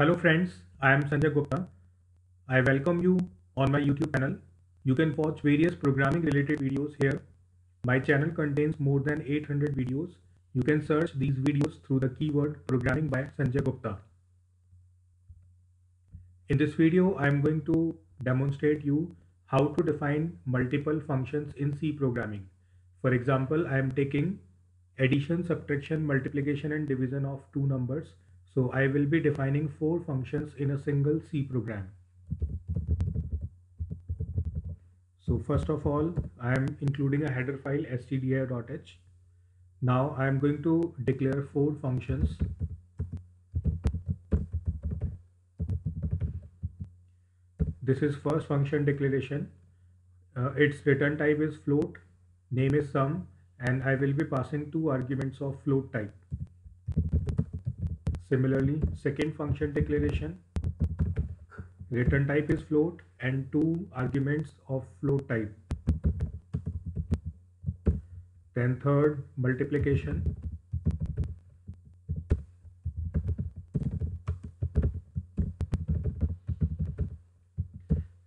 Hello friends, I am Sanjay Gupta. I welcome you on my YouTube channel. You can watch various programming related videos here. My channel contains more than 800 videos. You can search these videos through the keyword programming by Sanjay Gupta. In this video, I am going to demonstrate you how to define multiple functions in C programming. For example, I am taking addition, subtraction, multiplication and division of two numbers. So I will be defining four functions in a single C program. So first of all, I am including a header file stdio.h. Now I am going to declare four functions. This is first function declaration. Uh, its return type is float, name is sum, and I will be passing two arguments of float type. Similarly, second function declaration, return type is float and two arguments of float type. Then third, multiplication.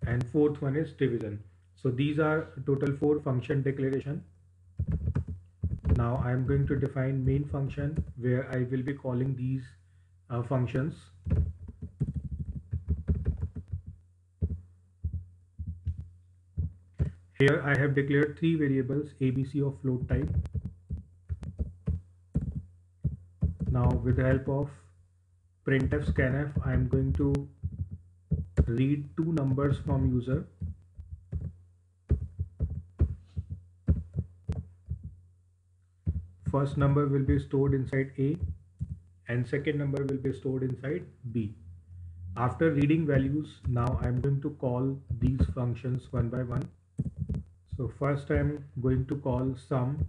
And fourth one is division. So these are total four function declaration now I'm going to define main function where I will be calling these uh, functions. Here I have declared three variables ABC of float type. Now with the help of printf scanf I am going to read two numbers from user. First number will be stored inside A and second number will be stored inside B. After reading values, now I'm going to call these functions one by one. So first I'm going to call sum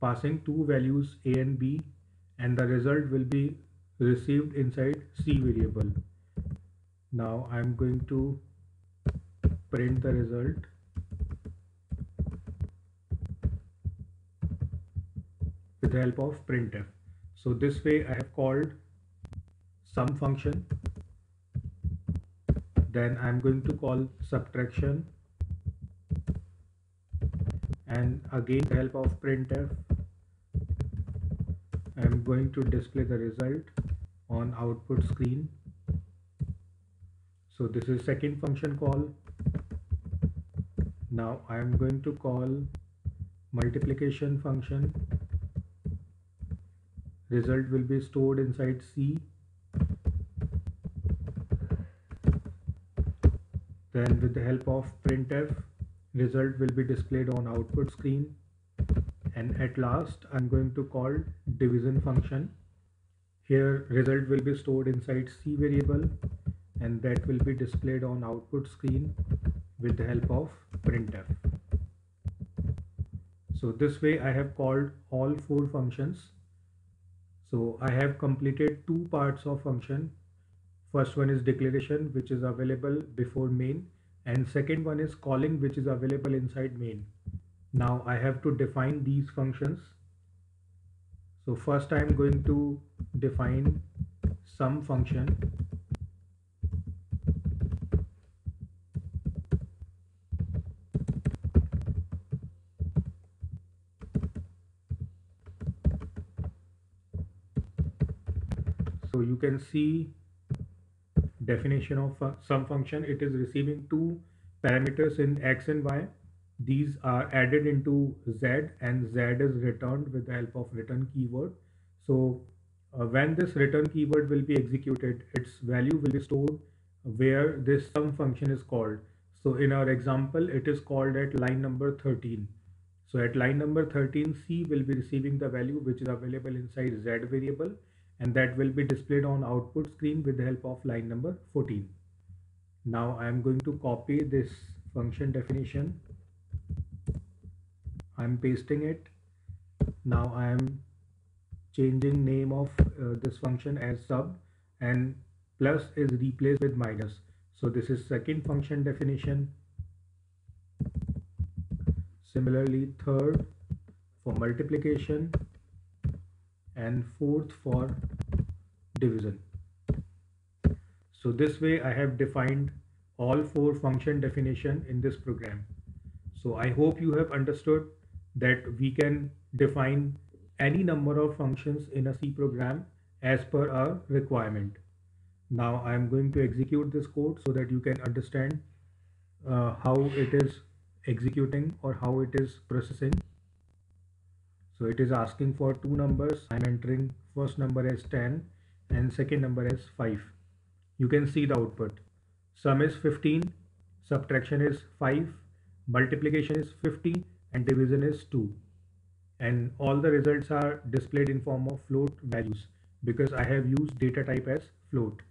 passing two values A and B and the result will be received inside C variable. Now I'm going to print the result with the help of printf. So this way I have called sum function. Then I'm going to call subtraction and again the help of printf I'm going to display the result on output screen. So this is second function call. Now I am going to call multiplication function result will be stored inside C. Then with the help of printf result will be displayed on output screen. And at last I'm going to call division function. Here result will be stored inside C variable and that will be displayed on output screen with the help of printf. So this way I have called all four functions so I have completed two parts of function. First one is declaration which is available before main and second one is calling which is available inside main. Now I have to define these functions. So first I am going to define sum function so you can see definition of uh, sum function. It is receiving two parameters in x and y. These are added into z and z is returned with the help of return keyword. So uh, when this return keyword will be executed its value will be stored where this sum function is called. So in our example it is called at line number 13 so at line number 13 c will be receiving the value which is available inside z variable and that will be displayed on output screen with the help of line number 14. Now I am going to copy this function definition. I am pasting it. Now I am changing name of uh, this function as sub and plus is replaced with minus. So this is second function definition. Similarly third for multiplication and fourth for division. So this way I have defined all four function definition in this program. So I hope you have understood that we can define any number of functions in a C program as per our requirement. Now I am going to execute this code so that you can understand uh, how it is executing or how it is processing. So it is asking for two numbers. I'm entering first number as 10 and second number as 5. You can see the output. Sum is 15, subtraction is 5, multiplication is 50 and division is 2. And all the results are displayed in form of float values because I have used data type as float.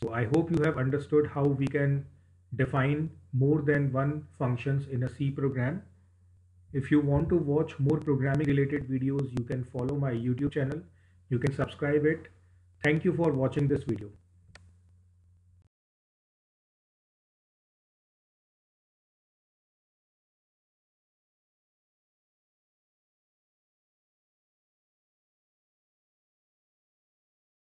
So I hope you have understood how we can define more than one functions in a C program. If you want to watch more programming related videos, you can follow my YouTube channel. You can subscribe it. Thank you for watching this video.